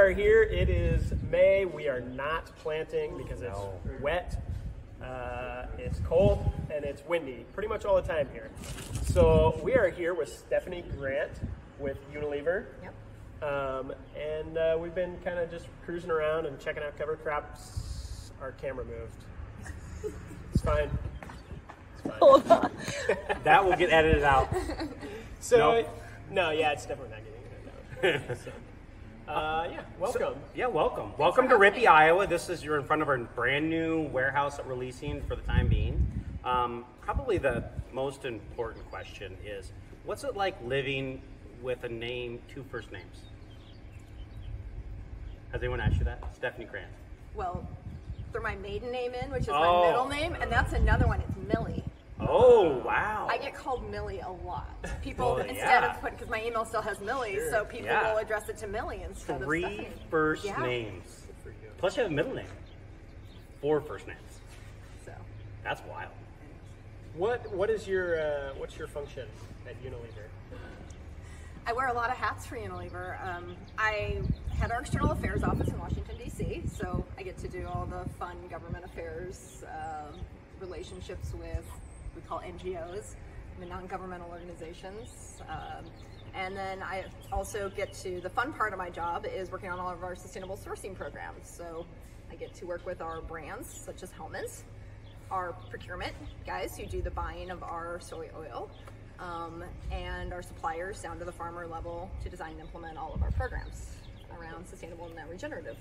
are here. It is May. We are not planting because it's No. wet, uh, it's cold, and it's windy pretty much all the time here. So we are here with Stefani Grant with Unilever. Yep. Um, and uh, we've been kind of just cruising around and checking out cover crops. Our camera moved. It's fine. It's fine. Hold on. That will get edited out. So, Nope. no, yeah, it's definitely not getting it down. So, uh, yeah, welcome. Yeah, welcome. Welcome to Rippey, Iowa. This is you're in front of our brand new warehouse that we're leasing for the time being. Um, probably the most important question is, what's it like living with a name, two first names? Has anyone asked you that? Stefani Grant. Well, throw my maiden name in, which is Oh. my middle name, and that's another one. It's Millie. Oh wow! I get called Millie a lot. People Well, instead yeah. of put because my email still has Millie, so people Yeah. will address it to Millie instead Three of Stefani. first Yeah. names. Plus you have a middle name. Four first names. So That's wild. What What is your uh, What's your function at Unilever? I wear a lot of hats for Unilever. Um, I head our external affairs office in Washington D.C., so I get to do all the fun government affairs um, relationships with we call NGOs, the non-governmental organizations. Um, and then I also get to the fun part of my job is working on all of our sustainable sourcing programs. So I get to work with our brands such as Hellman's, our procurement guys who do the buying of our soy oil, um, and our suppliers down to the farmer level to design and implement all of our programs around sustainable and regenerative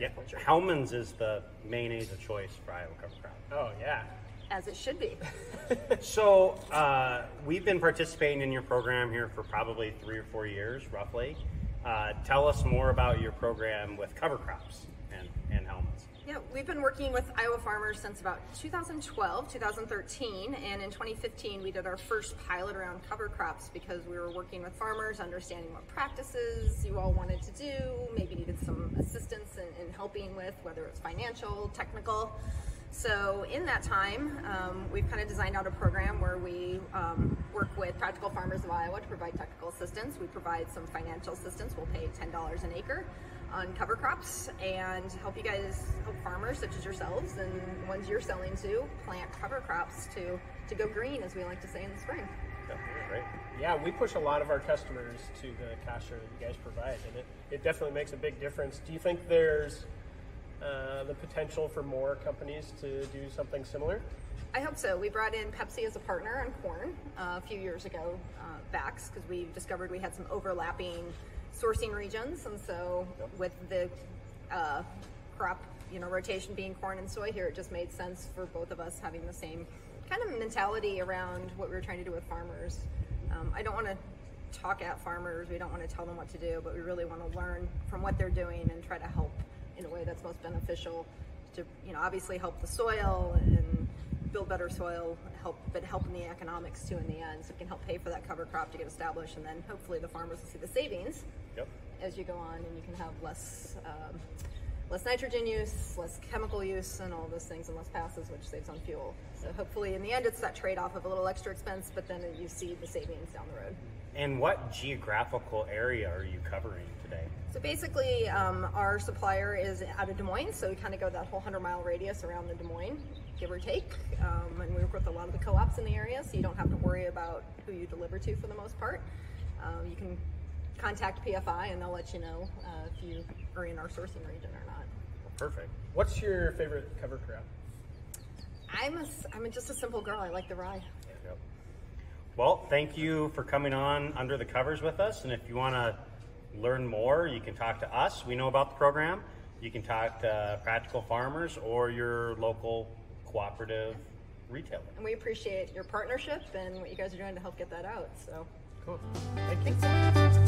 Yeah. Hellman's is the mayonnaise of choice for Iowa cover crop. Oh yeah, as it should be. So uh, we've been participating in your program here for probably three or four years, roughly. Uh, tell us more about your program with cover crops and, and Hellman's. Yeah, we've been working with Iowa farmers since about 2012, 2013, and in 2015 we did our first pilot around cover crops because we were working with farmers, understanding what practices you all wanted to do, maybe needed some assistance in, in helping with whether it's financial, technical. So in that time, um, we've kind of designed out a program where we um, work with Practical Farmers of Iowa to provide technical assistance. We provide some financial assistance. We'll pay $10 an acre on cover crops and help you guys help farmers such as yourselves and ones you're selling to plant cover crops to to go green as we like to say in the spring Right? yeah. We push a lot of our customers to the cash that you guys provide, and it, it definitely makes a big difference. Do you think there's uh, the potential for more companies to do something similar? i hope so. We brought in pepsi as a partner on corn uh, a few years ago uh, backs because we discovered we had some overlapping sourcing regions and so with the uh, crop you know rotation being corn and soy here it just made sense for both of us having the same kind of mentality around what we were trying to do with farmers. Um, i don't want to talk at farmers. We don't want to tell them what to do but we really want to learn from what they're doing and try to help in a way that's most beneficial to you know obviously help the soil and build better soil help but helping the economics too in the end so it can help pay for that cover crop to get established and then hopefully the farmers will see the savings Yep. as you go on and you can have less um, less nitrogen use less chemical use and all those things and less passes which saves on fuel so hopefully in the end it's that trade-off of a little extra expense but then you see the savings down the road And what geographical area are you covering today? So basically, um, our supplier is out of Des Moines, so we kind of go that whole 100 mile radius around the Des Moines, give or take. Um, and we work with a lot of the co ops in the area, so you don't have to worry about who you deliver to for the most part. Um, you can contact PFI and they'll let you know uh, if you are in our sourcing region or not. Perfect. What's your favorite cover crop? I'm, a, I'm just a simple girl. I like the rye. Yep. Well, thank you for coming on under the covers with us. And if you want to learn more, you can talk to us. We know about the program. You can talk to Practical Farmers or your local cooperative retailer. And we appreciate your partnership and what you guys are doing to help get that out. So Cool. Thank you. thanks.